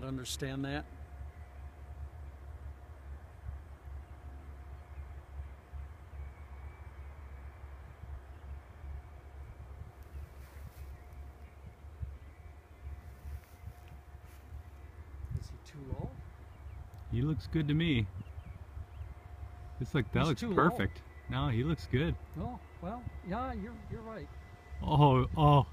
not understand that. Is he too low? He looks good to me. It's like that He's looks too low. perfect. No, he looks good. Oh, well, yeah, you're, you're right. Oh, oh,